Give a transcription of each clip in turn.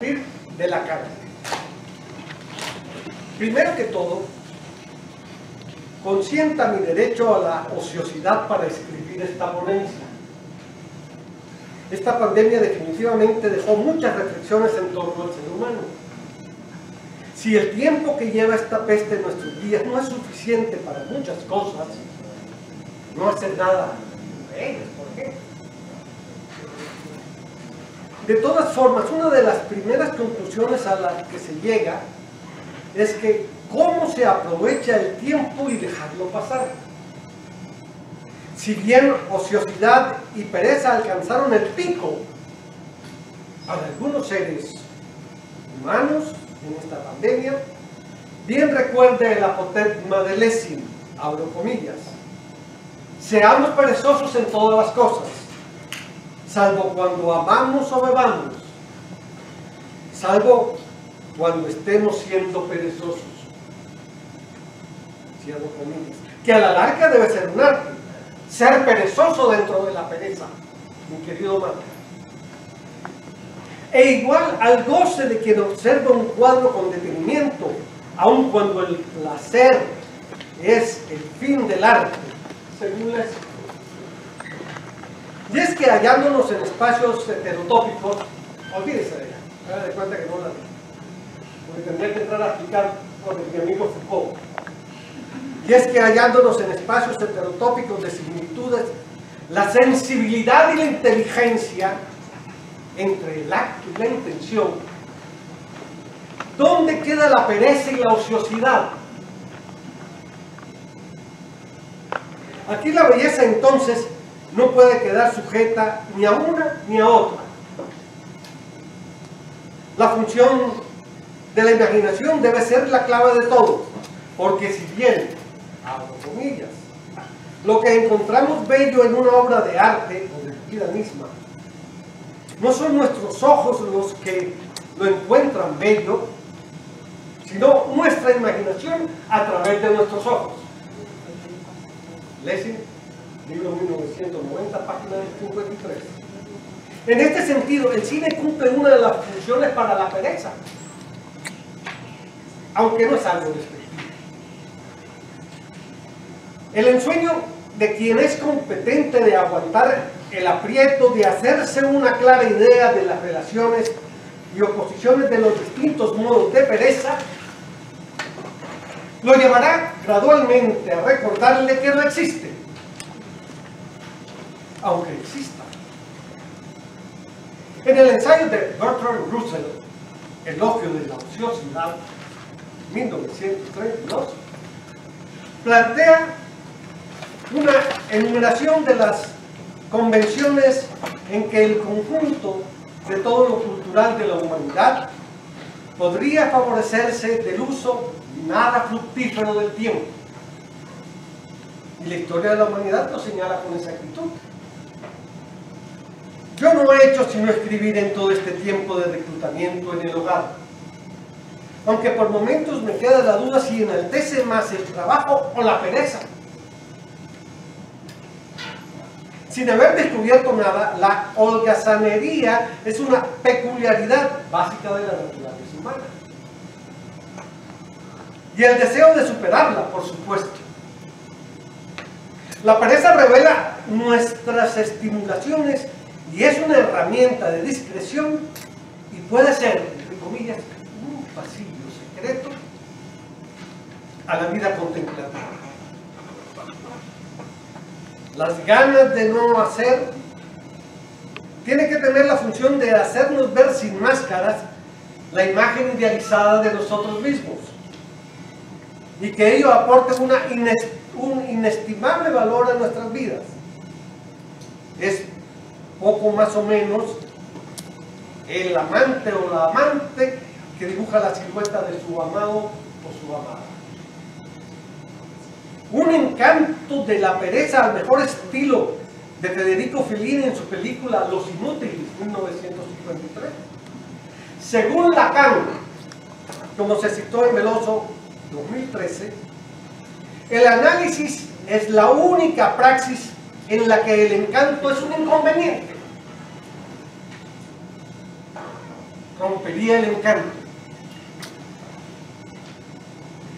de la carne. Primero que todo, consienta mi derecho a la ociosidad para escribir esta ponencia. Esta pandemia definitivamente dejó muchas reflexiones en torno al ser humano. Si el tiempo que lleva esta peste en nuestros días no es suficiente para muchas cosas, no hacer nada De todas formas, una de las primeras conclusiones a las que se llega es que cómo se aprovecha el tiempo y dejarlo pasar. Si bien ociosidad y pereza alcanzaron el pico para algunos seres humanos en esta pandemia, bien recuerde el apotegma de Lessing, abro comillas, seamos perezosos en todas las cosas, salvo cuando amamos o bebamos, salvo cuando estemos siendo perezosos. Que a la larga debe ser un arte, ser perezoso dentro de la pereza, mi querido Marco. E igual al goce de quien observa un cuadro con detenimiento, aun cuando el placer es el fin del arte, según la y es que hallándonos en espacios heterotópicos, olvídese de ella, haga de cuenta que no la vi, porque tendría que entrar a explicar con mi amigo Foucault. Y es que hallándonos en espacios heterotópicos de similitudes, la sensibilidad y la inteligencia entre el acto y la intención, ¿dónde queda la pereza y la ociosidad? Aquí la belleza entonces no puede quedar sujeta ni a una ni a otra. La función de la imaginación debe ser la clave de todo, porque si bien, abro comillas, lo que encontramos bello en una obra de arte o de vida misma, no son nuestros ojos los que lo encuentran bello, sino nuestra imaginación a través de nuestros ojos. Libro 1990, página 53. En este sentido, el cine cumple una de las funciones para la pereza, aunque no es algo despectivo. El ensueño de quien es competente de aguantar el aprieto, de hacerse una clara idea de las relaciones y oposiciones de los distintos modos de pereza, lo llevará gradualmente a recordarle que no existe aunque exista. En el ensayo de Bertrand Russell, Elogio de la Ociosidad, 1932, plantea una enumeración de las convenciones en que el conjunto de todo lo cultural de la humanidad podría favorecerse del uso nada fructífero del tiempo. Y la historia de la humanidad lo señala con exactitud. Yo no he hecho sino escribir en todo este tiempo de reclutamiento en el hogar. Aunque por momentos me queda la duda si enaltece más el trabajo o la pereza. Sin haber descubierto nada, la holgazanería es una peculiaridad básica de la naturaleza humana. Y el deseo de superarla, por supuesto. La pereza revela nuestras estimulaciones y es una herramienta de discreción y puede ser, entre comillas, un pasillo secreto a la vida contemplativa. Las ganas de no hacer tiene que tener la función de hacernos ver sin máscaras la imagen idealizada de nosotros mismos y que ello aporte una un inestimable valor a nuestras vidas. Es poco más o menos el amante o la amante que dibuja la silueta de su amado o su amada. Un encanto de la pereza al mejor estilo de Federico Fellini en su película Los Inútiles, 1953. Según Lacan, como se citó en Veloso 2013, el análisis es la única praxis en la que el encanto es un inconveniente. rompería el encanto.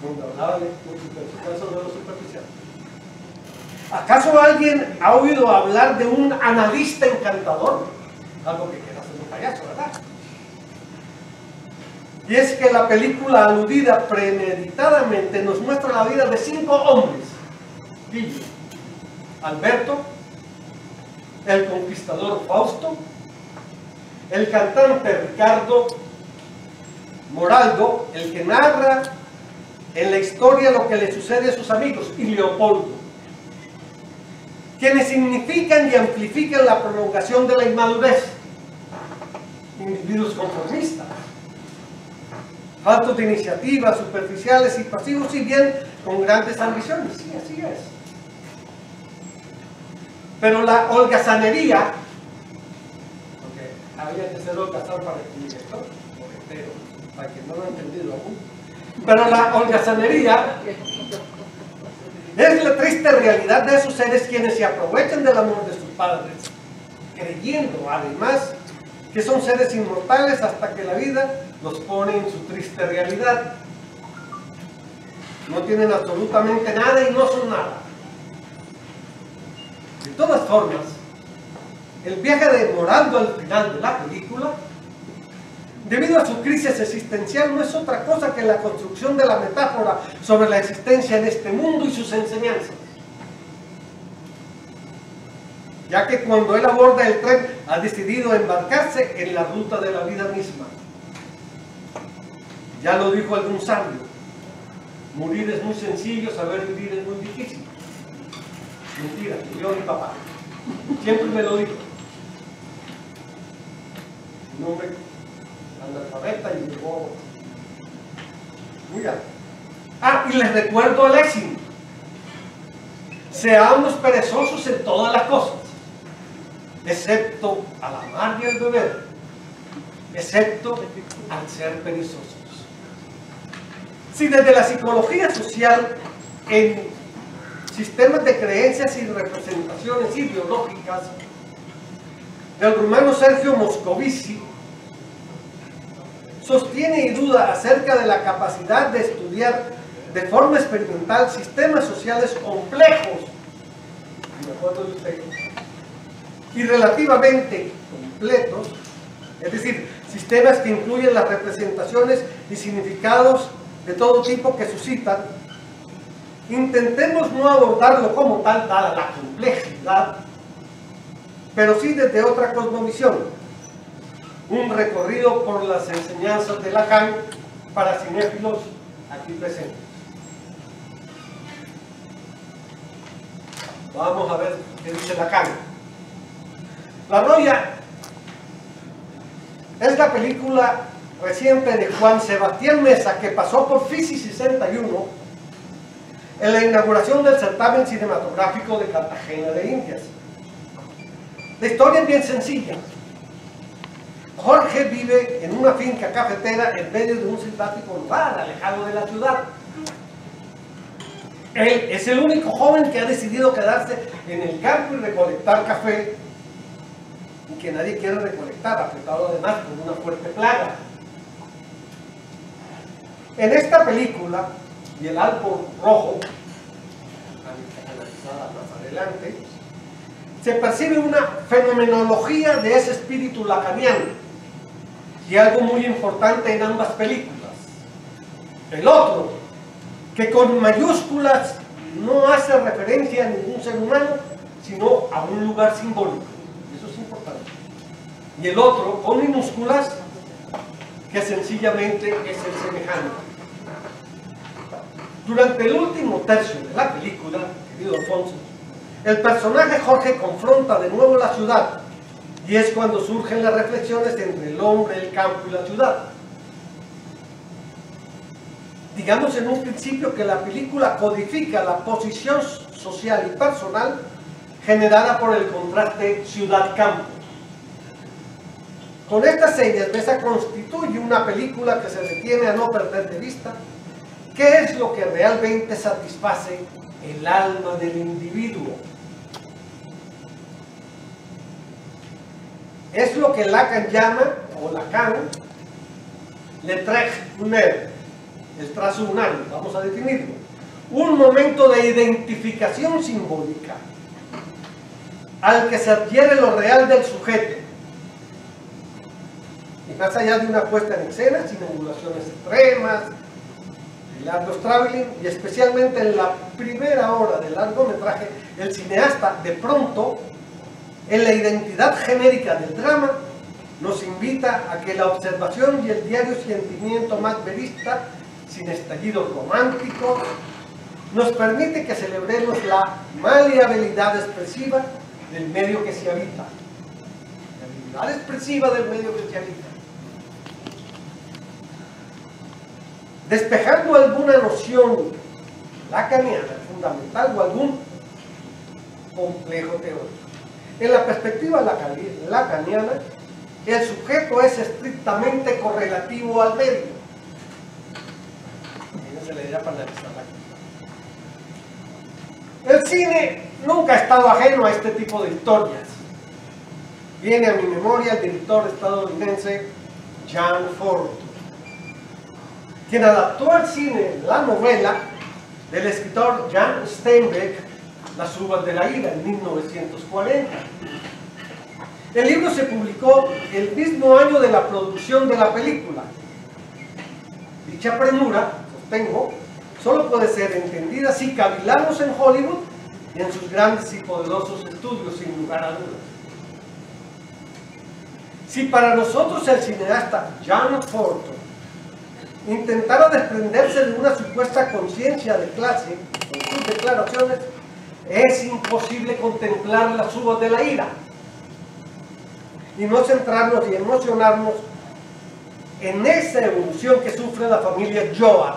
Cuando hablaba de lo superficial. ¿Acaso alguien ha oído hablar de un analista encantador? Algo que quiera hacer un payaso, ¿verdad? Y es que la película aludida premeditadamente nos muestra la vida de cinco hombres. Alberto, el conquistador Fausto, el cantante Ricardo Moraldo, el que narra en la historia lo que le sucede a sus amigos, y Leopoldo, quienes significan y amplifican la prolongación de la inmadurez, individuos conformistas, faltos de iniciativa, superficiales y pasivos, si bien con grandes ambiciones, sí, así es. Pero la holgazanería, porque había que ser holgazán para el director, para que no lo ha entendido aún, pero la holgazanería es la triste realidad de esos seres quienes se aprovechan del amor de sus padres, creyendo además que son seres inmortales hasta que la vida los pone en su triste realidad. No tienen absolutamente nada y no son nada. De todas formas, el viaje de Moraldo al final de la película, debido a su crisis existencial, no es otra cosa que la construcción de la metáfora sobre la existencia en este mundo y sus enseñanzas. Ya que cuando él aborda el tren, ha decidido embarcarse en la ruta de la vida misma. Ya lo dijo algún sabio, morir es muy sencillo, saber vivir es muy difícil. Mentira, yo mi papá. Siempre me lo dijo. Un hombre analfabeta y llegó muy alto. Ah, y les recuerdo el éxito. Seamos perezosos en todas las cosas, excepto al amar y al beber, excepto al ser perezosos. Si desde la psicología social en sistemas de creencias y representaciones ideológicas el rumano Sergio Moscovici sostiene y duda acerca de la capacidad de estudiar de forma experimental sistemas sociales complejos y relativamente completos, es decir, sistemas que incluyen las representaciones y significados de todo tipo que suscitan, intentemos no abordarlo como tal, dada la complejidad, pero sí desde otra cosmovisión, un recorrido por las enseñanzas de Lacan para cinéfilos aquí presentes. Vamos a ver qué dice Lacan. La Roya es la película reciente de Juan Sebastián Mesa que pasó por FISI 61 en la inauguración del certamen cinematográfico de Cartagena de Indias. La historia es bien sencilla. Jorge vive en una finca cafetera en medio de un simpático lugar, alejado de la ciudad. Él es el único joven que ha decidido quedarse en el campo y recolectar café y que nadie quiere recolectar, afectado además por una fuerte plaga. En esta película, y el árbol rojo, analizada más adelante, se percibe una fenomenología de ese espíritu lacaniano y algo muy importante en ambas películas. El otro, que con mayúsculas no hace referencia a ningún ser humano, sino a un lugar simbólico. Eso es importante. Y el otro, con minúsculas, que sencillamente es el semejante. Durante el último tercio de la película, querido Alfonso, el personaje Jorge confronta de nuevo la ciudad y es cuando surgen las reflexiones entre el hombre, el campo y la ciudad. Digamos en un principio que la película codifica la posición social y personal generada por el contraste ciudad-campo. Con estas señas, Mesa constituye una película que se detiene a no perder de vista qué es lo que realmente satisface el alma del individuo. Es lo que Lacan llama, o Lacan, le traje un el trazo unario, vamos a definirlo, un momento de identificación simbólica al que se adquiere lo real del sujeto. Y más allá de una puesta en escena, sin angulaciones extremas, largos traveling, y especialmente en la primera hora del largometraje, el cineasta de pronto, en la identidad genérica del drama, nos invita a que la observación y el diario sentimiento más verista, sin estallido romántico, nos permite que celebremos la maleabilidad expresiva del medio que se habita. La habilidad expresiva del medio que se habita. Despejando alguna noción lacaniana fundamental o algún complejo teórico. En la perspectiva lacaniana, el sujeto es estrictamente correlativo al medio. Se le para el cine nunca ha estado ajeno a este tipo de historias. Viene a mi memoria el director estadounidense Jan Ford, quien adaptó al cine la novela del escritor Jan Steinbeck, Las uvas de la ira, en 1940. El libro se publicó el mismo año de la producción de la película. Dicha premura, sostengo, solo puede ser entendida si cavilamos en Hollywood y en sus grandes y poderosos estudios, sin lugar a dudas. Si para nosotros el cineasta John Forto intentara desprenderse de una supuesta conciencia de clase con sus declaraciones, es imposible contemplar las uvas de la ira y no centrarnos y emocionarnos en esa evolución que sufre la familia Joab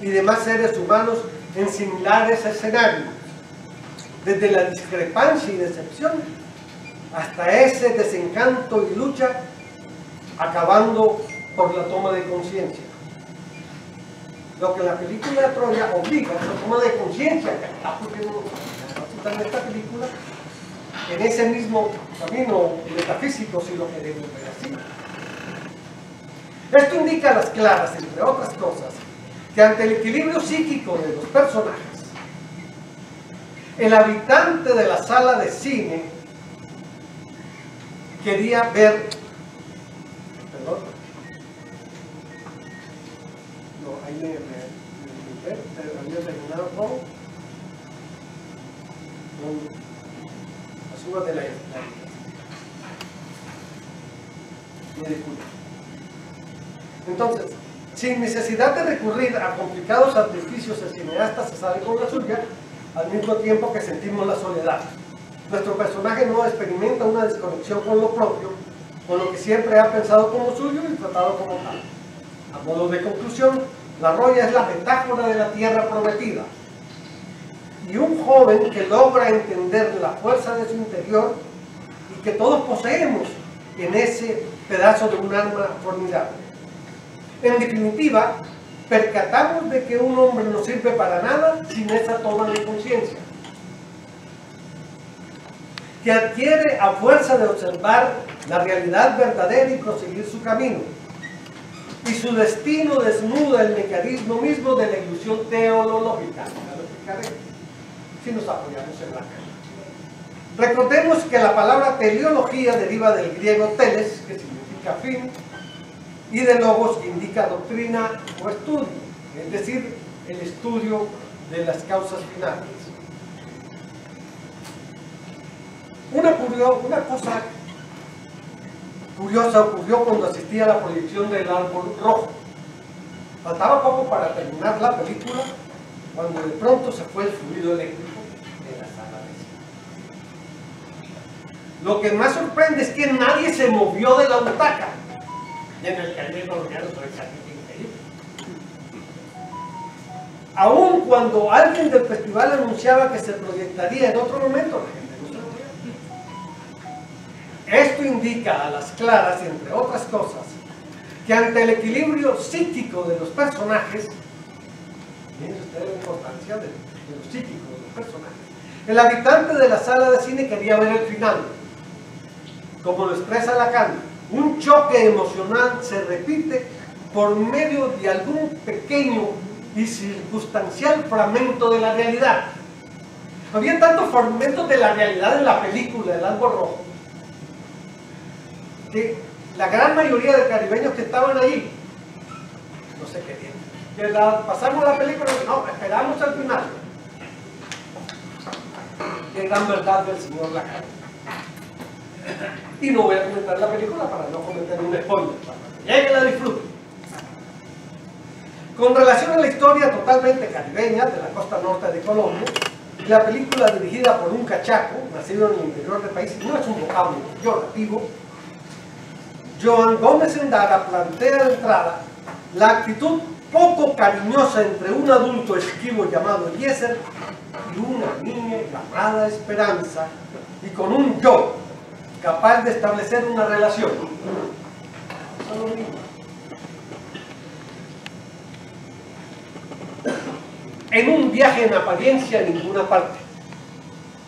y demás seres humanos en similares escenarios, desde la discrepancia y decepción hasta ese desencanto y lucha, acabando por la toma de conciencia. Lo que la película de Troya obliga a la toma de conciencia, porque no, en esta película, en ese mismo camino metafísico, si lo queremos ver así. Esto indica a las claras, entre otras cosas, que ante el equilibrio psíquico de los personajes, el habitante de la sala de cine quería ver, no, ahí me, me, me, había terminado con, con las uvas de la, la Entonces, sin necesidad de recurrir a complicados artificios, el cineasta se sale con la suya, al mismo tiempo que sentimos la soledad. Nuestro personaje no experimenta una desconexión con lo propio, con lo que siempre ha pensado como suyo y tratado como tal. A modo de conclusión, la roya es la metáfora de la tierra prometida. Y un joven que logra entender la fuerza de su interior y que todos poseemos en ese pedazo de un alma formidable. En definitiva, percatamos de que un hombre no sirve para nada sin esa toma de conciencia, que adquiere a fuerza de observar la realidad verdadera y proseguir su camino. Y su destino desnuda el mecanismo mismo de la ilusión teológica. si nos apoyamos en la Recordemos que la palabra teleología deriva del griego teles, que significa fin, y de logos indica doctrina o estudio, es decir, el estudio de las causas finales. Una, una cosa curiosa ocurrió cuando asistí a la proyección del árbol rojo. Faltaba poco para terminar la película cuando de pronto se fue el fluido eléctrico en la sala de cine. Lo que más sorprende es que nadie se movió de la butaca en el increíble. Aún cuando alguien del festival anunciaba que se proyectaría en otro momento, Esto indica a las claras, entre otras cosas, que ante el equilibrio psíquico de los personajes, ustedes la importancia de, de lo psíquico de los personajes, el habitante de la sala de cine quería ver el final, como lo expresa Lacan un choque emocional se repite por medio de algún pequeño y circunstancial fragmento de la realidad. Había tantos fragmentos de la realidad en la película El Algo Rojo que la gran mayoría de caribeños que estaban allí no se querían. Que la, pasamos la película, no, esperamos al final. Qué gran verdad del Señor la cara. Y no voy a comentar la película para no cometer un spoiler, para que llegue la disfrute. Con relación a la historia totalmente caribeña de la costa norte de Colombia, la película dirigida por un cachaco, nacido en el interior del país, no es un vocablo peyorativo. Joan Gómez Endara plantea de entrada la actitud poco cariñosa entre un adulto esquivo llamado Eliezer y una niña llamada Esperanza, y con un yo capaz de establecer una relación. En un viaje en apariencia a ninguna parte,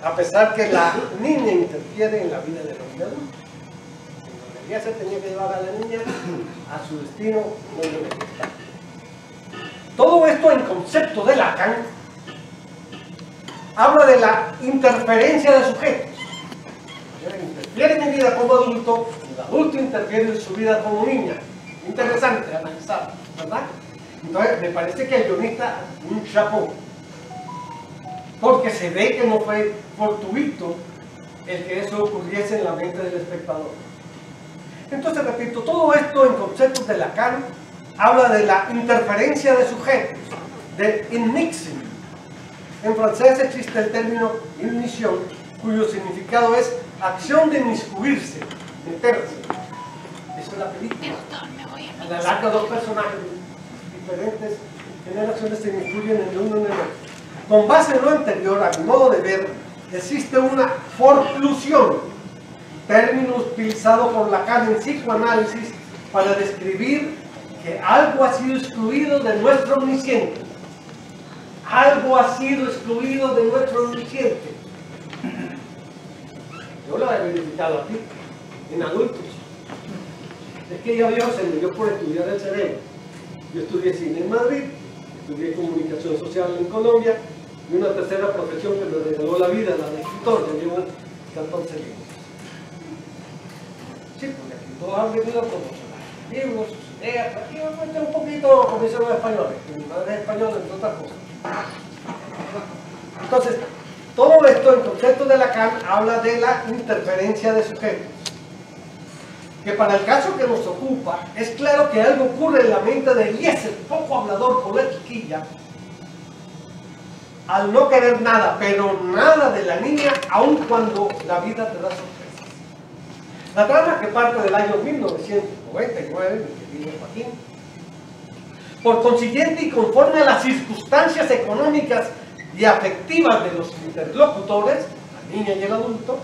a pesar que la niña interfiere en la vida de los adultos. Cuando se tenía que llevar a la niña a su destino donde está. Todo esto en concepto de Lacan habla de la interferencia de sujetos interfiere en mi vida como adulto, el adulto interfiere en su vida como niña. Interesante analizar, ¿verdad? Entonces, me parece que el guionista, un chapó, porque se ve que no fue fortuito el que eso ocurriese en la mente del espectador. Entonces, repito, todo esto en conceptos de Lacan habla de la interferencia de sujetos, de inmixing. En francés existe el término inmisión, cuyo significado es acción de inmiscuirse, meterse. Eso es la película. En la larga dos personajes diferentes generaciones se inmiscuyen en el uno en el otro. Con base en lo anterior, a mi modo de ver, existe una forclusión, término utilizado por Lacan en psicoanálisis para describir que algo ha sido excluido de nuestro omnisciente. Algo ha sido excluido de nuestro omnisciente yo lo he verificado aquí, en adultos. Es que ya viejo se me dio por estudiar el cerebro. Yo estudié cine en Madrid, estudié comunicación social en Colombia y una tercera profesión que me regaló la vida, la de escritor, ya llevo 14 libros. Han venido promocionar libros, sus ideas, aquí me cuenta un poquito como dicen los españoles, mi madre es española, entre otras cosas. Entonces, todo esto, en concepto de Lacan, habla de la interferencia de sujetos. Que para el caso que nos ocupa, es claro que algo ocurre en la mente de Eliezer, poco hablador con la chiquilla, al no querer nada, pero nada de la niña, aun cuando la vida te da sorpresas. La trama que parte del año 1999, mi querido Joaquín, por consiguiente y conforme a las circunstancias económicas y afectivas de los interlocutores, la niña y el adulto,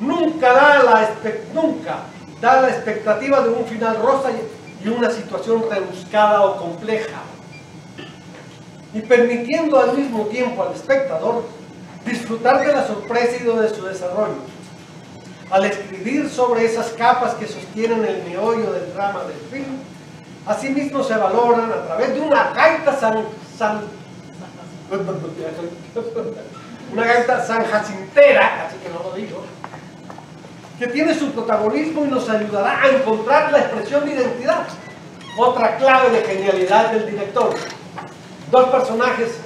nunca da la, nunca da la expectativa de un final rosa y una situación rebuscada o compleja, y permitiendo al mismo tiempo al espectador disfrutar de la sorpresa y de su desarrollo. Al escribir sobre esas capas que sostienen el meollo del drama del film, asimismo se valoran a través de una gaita san, una gaita San Jacintera, así que no lo digo, que tiene su protagonismo y nos ayudará a encontrar la expresión de identidad. Otra clave de genialidad del director. Dos personajes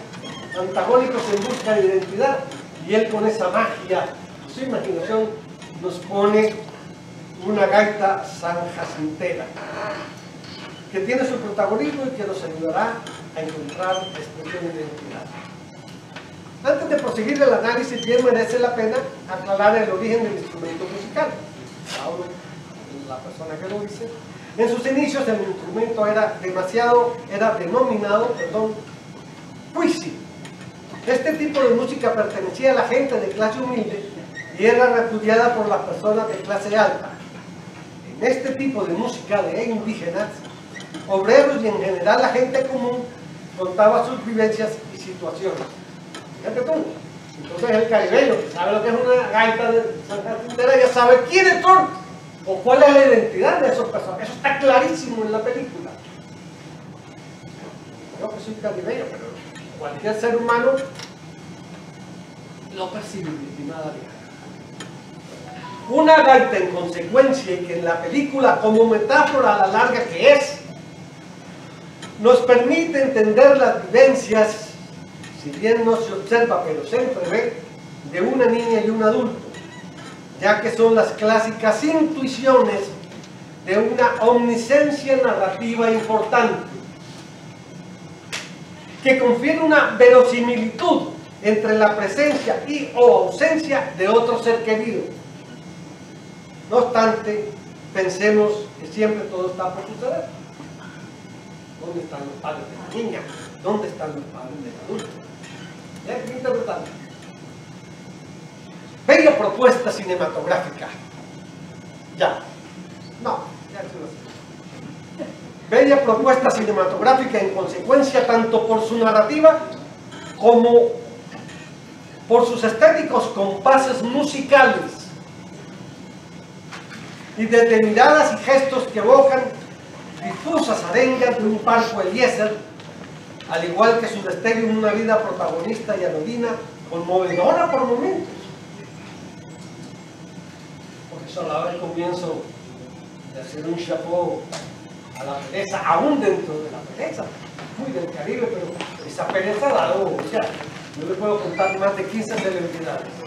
antagónicos en busca de identidad y él con esa magia, su imaginación, nos pone una gaita San Jacintera que tiene su protagonismo y que nos ayudará a encontrar expresión de identidad. Antes de proseguir el análisis, bien merece la pena aclarar el origen del instrumento musical. la persona que lo dice, en sus inicios el instrumento era demasiado, era denominado, perdón, puisi. Este tipo de música pertenecía a la gente de clase humilde y era repudiada por las personas de clase alta. En este tipo de música de indígenas, obreros y en general la gente común contaba sus vivencias y situaciones. Fíjate tú. Entonces el caribeño, que sabe lo que es una gaita de San Jacintera, ya sabe quién es Thor. ¿O cuál es la identidad de esos personajes? Eso está clarísimo en la película. Yo que soy caribeño, pero cualquier ser humano lo percibe intimadamente. Una gaita en consecuencia y que en la película como metáfora a la larga que es, nos permite entender las vivencias, si bien no se observa pero se entrevé, de una niña y un adulto, ya que son las clásicas intuiciones de una omniscencia narrativa importante, que confiere una verosimilitud entre la presencia y o ausencia de otro ser querido no obstante, pensemos que siempre todo está por suceder. ¿Dónde están los padres de la niña? ¿Dónde están los padres del adulto? ¿Ya? ¿Qué interpretamos? Bella propuesta cinematográfica. Ya. No, ya es una Bella propuesta cinematográfica en consecuencia tanto por su narrativa como por sus estéticos compases musicales y desde miradas y gestos que evocan difusas arengas de un parco Eliezer, al igual que su destello en una vida protagonista y anodina, conmovedora por momentos. Porque eso a el comienzo de hacer un chapeau a la pereza, aún dentro de la pereza, muy del Caribe, pero esa pereza la hago, ya, no le puedo contar más de 15 celebridades.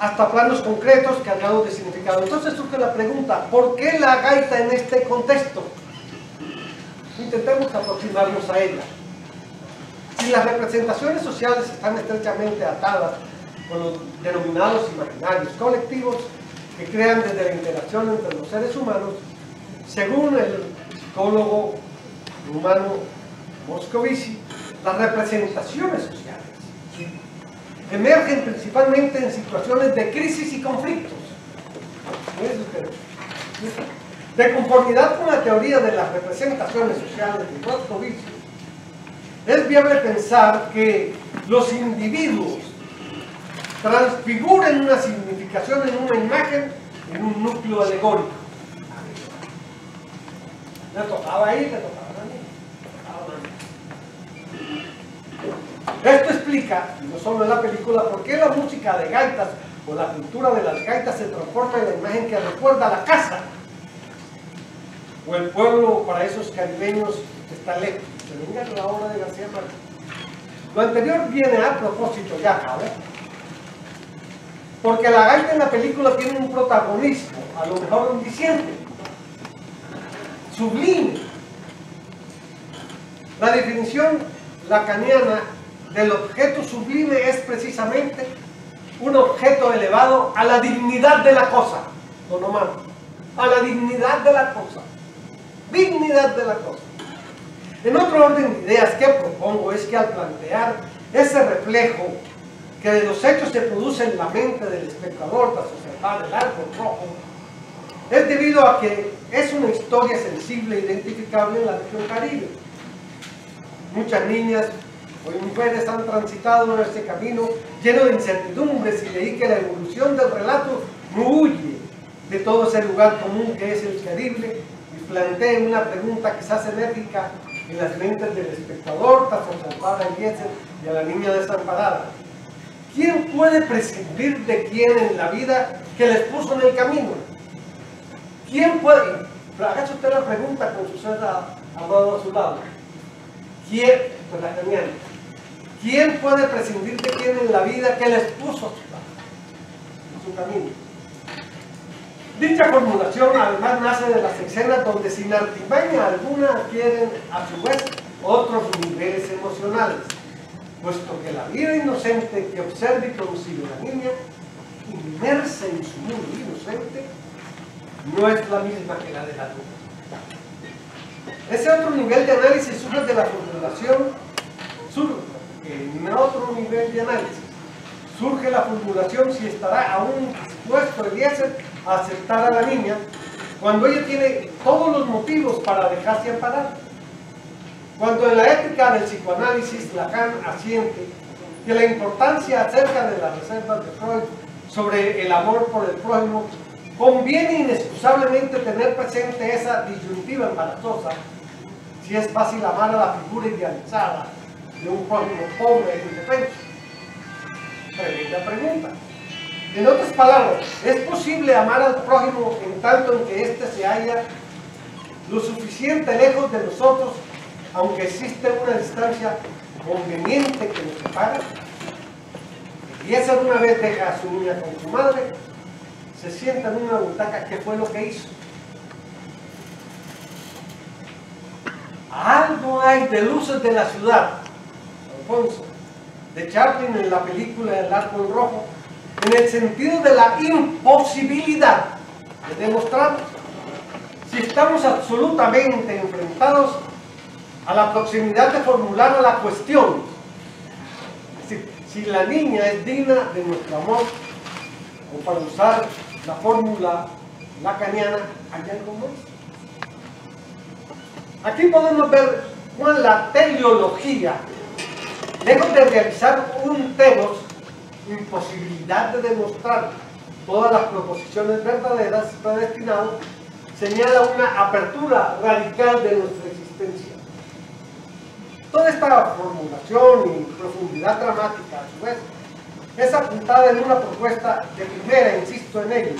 Hasta planos concretos cargados de significado. Entonces surge la pregunta, ¿por qué la gaita en este contexto? Intentemos aproximarnos a ella. Si las representaciones sociales están estrechamente atadas con los denominados imaginarios colectivos que crean desde la interacción entre los seres humanos, según el psicólogo humano Moscovici, las representaciones sociales emergen principalmente en situaciones de crisis y conflictos. De conformidad con la teoría de las representaciones sociales de Moscovici, es viable pensar que los individuos transfiguren una significación en una imagen en un núcleo alegórico. Le tocaba ahí, le tocaba Esto explica, no solo en la película, por qué la música de gaitas o la pintura de las gaitas se transforma en la imagen que recuerda la casa o el pueblo para esos caribeños que está lejos. Se venga la obra de García Márquez. Lo anterior viene a propósito ya, ¿sabes? Porque la gaita en la película tiene un protagonismo, a lo mejor omnisciente, sublime. La definición lacaniana del objeto sublime es precisamente un objeto elevado a la dignidad de la cosa, no nomás, a la dignidad de la cosa, dignidad de la cosa. En otro orden de ideas que propongo es que al plantear ese reflejo que de los hechos se produce en la mente del espectador tras observar el árbol rojo, es debido a que es una historia sensible e identificable en la región caribe. Muchas niñas Hoy mujeres han transitado en este camino lleno de incertidumbres y leí que la evolución del relato no huye de todo ese lugar común que es el Caribe y planteé una pregunta quizás enérgica en las mentes del espectador tras observar a Eliezer y a la niña desamparada. ¿Quién puede prescindir de quién en la vida que les puso en el camino? ¿Quién puede? Hágase usted la pregunta con su ser amado a su lado. ¿Quién? Pues la ¿Quién puede prescindir de quién en la vida que les puso en su camino? Dicha formulación además nace de las escenas donde sin artimaña alguna adquieren a su vez otros niveles emocionales, puesto que la vida inocente que observa y concibe la niña, inmersa en su mundo inocente, no es la misma que la de la luz. Ese otro nivel de análisis surge de la formulación, surge en otro nivel de análisis surge la formulación si estará aún dispuesto Eliezer a aceptar a la niña cuando ella tiene todos los motivos para dejarse amparar. Cuando en la ética del psicoanálisis Lacan asiente que la importancia acerca de las reservas de Freud sobre el amor por el prójimo, conviene inexcusablemente tener presente esa disyuntiva embarazosa si es fácil amar a la figura idealizada de un prójimo pobre e indefenso. Tremenda pregunta. En otras palabras, ¿es posible amar al prójimo en tanto en que éste se halla lo suficiente lejos de nosotros, aunque existe una distancia conveniente que nos separa? Y esa una vez deja a su niña con su madre, se sienta en una butaca, ¿qué fue lo que hizo? Algo hay de luces de la ciudad, De Chaplin en la película El en Rojo, en el sentido de la imposibilidad de demostrar si estamos absolutamente enfrentados a la proximidad de formular la cuestión. Es decir, si la niña es digna de nuestro amor, o para usar la fórmula lacaniana, ¿hay algo más? Aquí podemos ver cómo la teleología, lejos de realizar un telos, imposibilidad de demostrar todas las proposiciones verdaderas predestinadas, señala una apertura radical de nuestra existencia. Toda esta formulación y profundidad dramática, a su vez, es apuntada en una propuesta de primera, insisto en ello,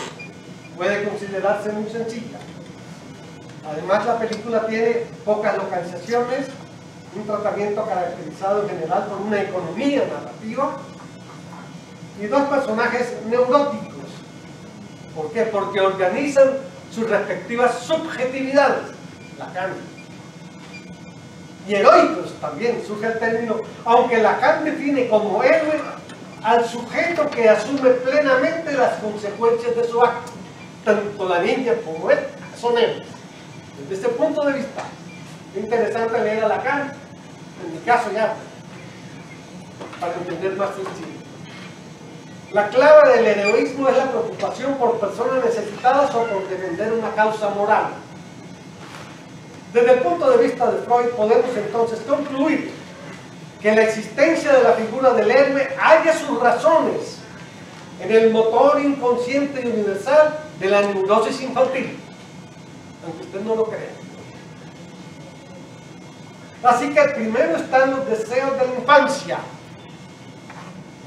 puede considerarse muy sencilla. Además, la película tiene pocas localizaciones, un tratamiento caracterizado en general por una economía narrativa y dos personajes neuróticos. ¿Por qué? Porque organizan sus respectivas subjetividades, Lacan. Y heroicos también, surge el término, aunque Lacan define como héroe al sujeto que asume plenamente las consecuencias de su acto. Tanto la niña como él son héroes. Desde este punto de vista, es interesante leer a Lacan, en mi caso ya, para entender más sencillo. La clave del heroísmo es la preocupación por personas necesitadas o por defender una causa moral. Desde el punto de vista de Freud podemos entonces concluir que la existencia de la figura del héroe haya sus razones en el motor inconsciente y universal de la neurosis infantil, aunque usted no lo crea. Así que primero están los deseos de la infancia,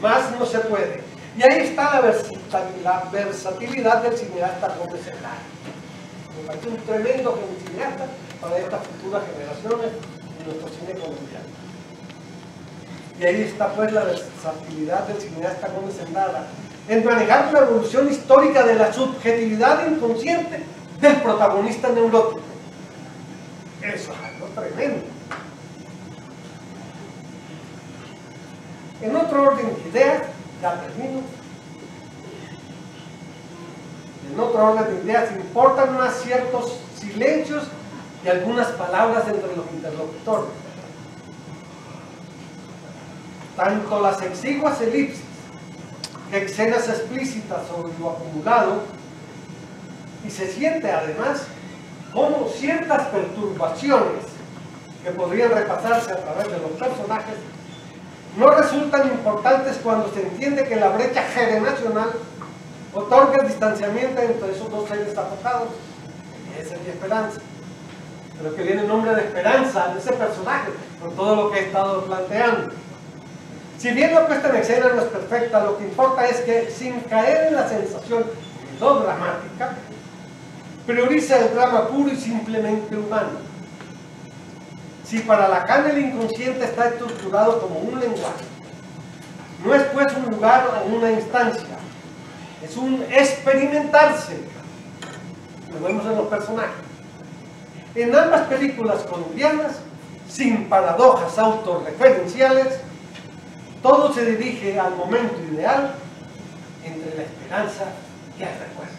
más no se puede. Y ahí está la, versatilidad del cineasta Gómez Serrano. Me parece un tremendo cineasta para estas futuras generaciones de nuestro cine colombiano. Y ahí está pues la versatilidad del cineasta Gómez Endara en manejar la evolución histórica de la subjetividad inconsciente del protagonista neurótico. Eso es algo tremendo. En otro orden de ideas, ya termino. En otro orden de ideas, importan más ciertos silencios y algunas palabras entre los interlocutores. Tanto las exiguas elipsis que escenas explícitas sobre lo acumulado y se siente además como ciertas perturbaciones que podrían repasarse a través de los personajes no resultan importantes cuando se entiende que la brecha generacional otorga el distanciamiento entre esos dos seres apocados. Esa es mi esperanza. Pero que viene el nombre de esperanza de ese personaje, con todo lo que he estado planteando. Si bien la puesta en escena no es perfecta, lo que importa es que, sin caer en la sensación no dramática, prioriza el drama puro y simplemente humano si para Lacan el inconsciente está estructurado como un lenguaje, no es pues un lugar o una instancia, es un experimentarse. Lo vemos en los personajes. En ambas películas colombianas, sin paradojas autorreferenciales, todo se dirige al momento ideal entre la esperanza y el recuerdo.